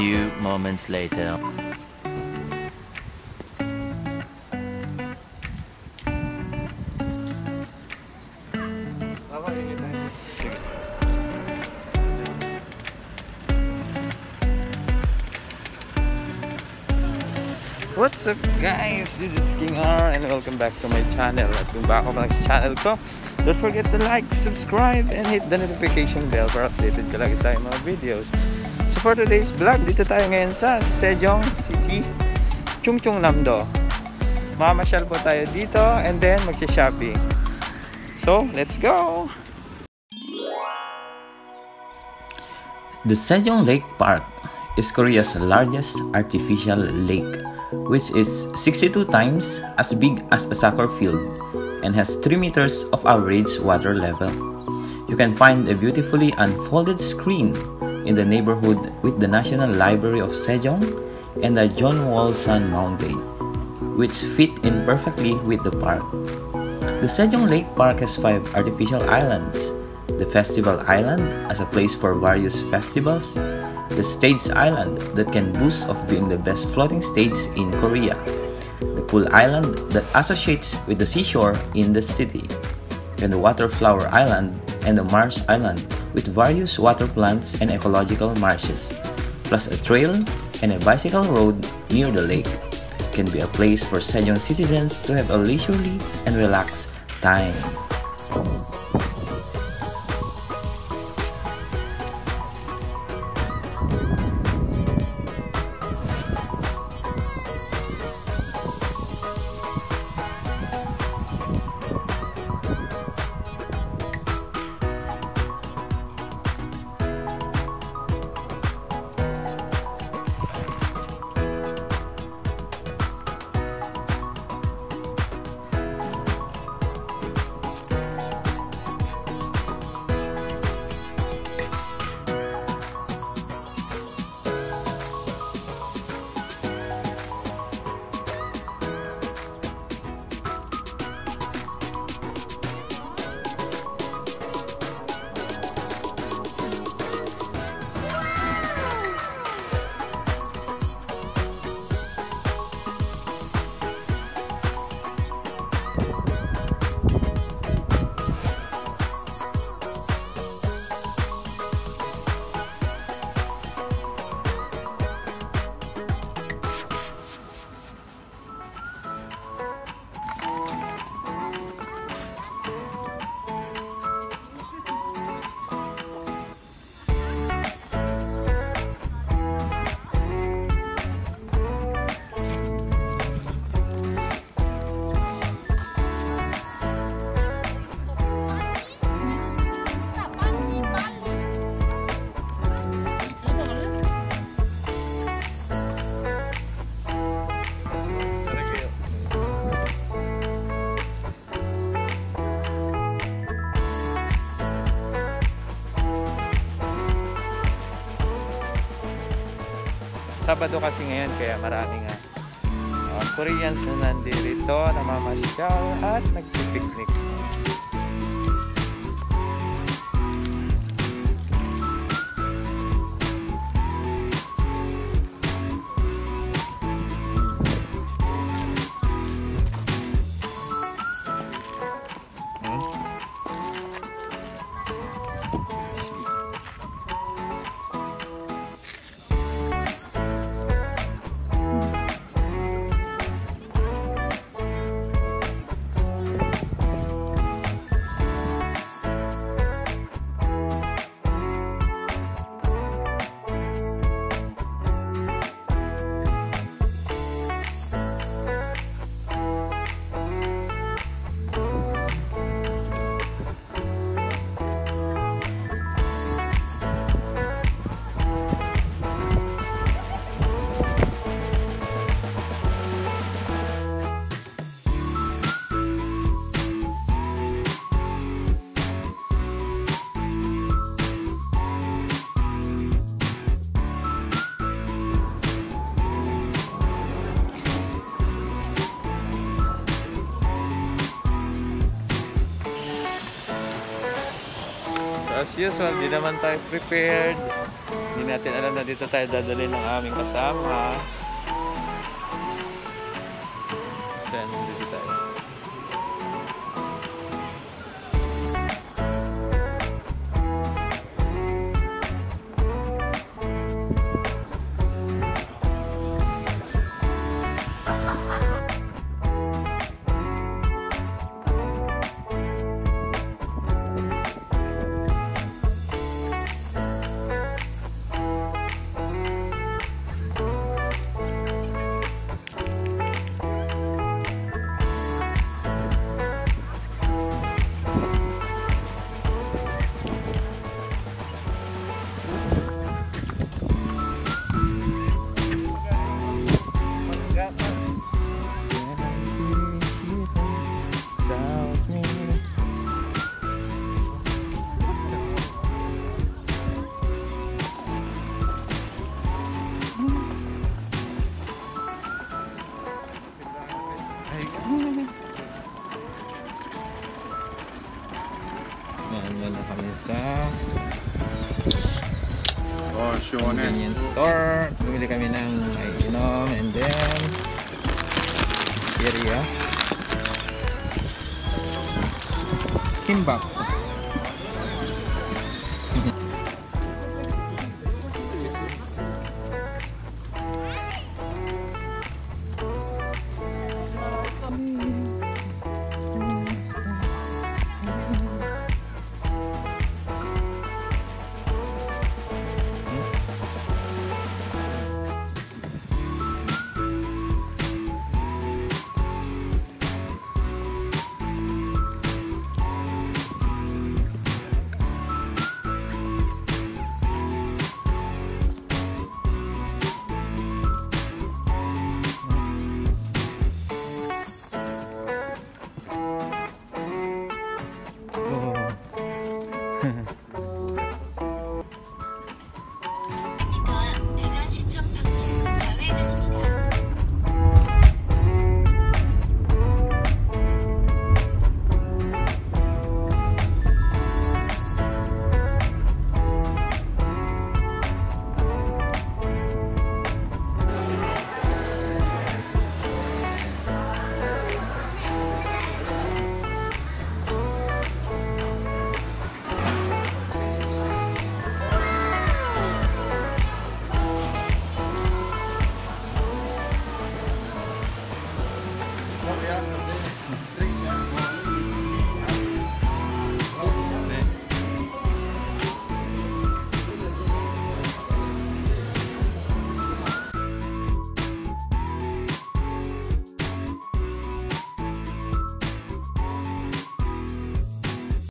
few moments later. What's up guys? This is King R and welcome back to my channel. At kung pa lang sa channel ko, don't forget to like, subscribe, and hit the notification bell para updated ka lagi sa mga videos. For today's vlog, dito tayo ngayon sa Sejong City, Chungcheong Namdo. Mamasyal po tayo dito and then magsha-shopping. So, let's go! The Sejong Lake Park is Korea's largest artificial lake, which is 62 times as big as a soccer field and has 3 meters of average water level. You can find a beautifully unfolded screen in the neighborhood with the National Library of Sejong and the Jeonwolsan Mountain, which fit in perfectly with the park. The Sejong Lake Park has five artificial islands. The Festival Island as a place for various festivals, the Stage Island that can boast of being the best floating stage in Korea, the Pool Island that associates with the seashore in the city, and the Waterflower Island and the Marsh Island with various water plants and ecological marshes, plus a trail and a bicycle road near the lake can be a place for Sejong citizens to have a leisurely and relaxed time. Sabado kasi ngayon kaya maraming uh, uh, Koreans na nandito, namamasyal at nagpipiknik. As usual, di naman tayo prepared. Hindi natin alam na dito tayo dadalhin ng aming kasama. Saan Yan na kami sa Oh, eh. convenience store. Bumili kami ng ay, inom and then area. Kimbap.